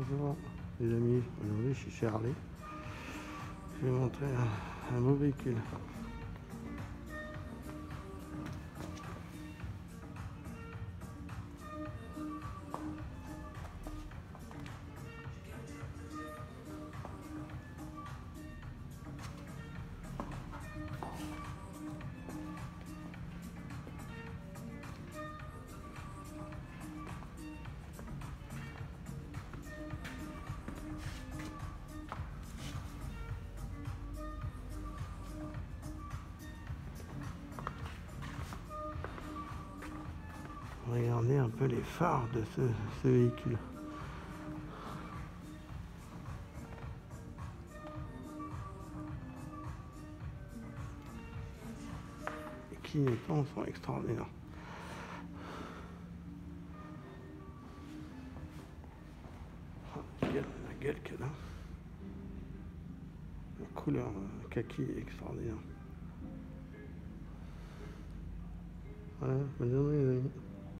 Bonjour les amis, aujourd'hui je suis chez Harley. Je vais vous montrer un, un beau véhicule. Regardez un peu les phares de ce, ce véhicule. Les clignotants sont extraordinaires. Ah, regarde la gueule qu'elle. La couleur euh, kaki est extraordinaire. Voilà, bonne journée les amis.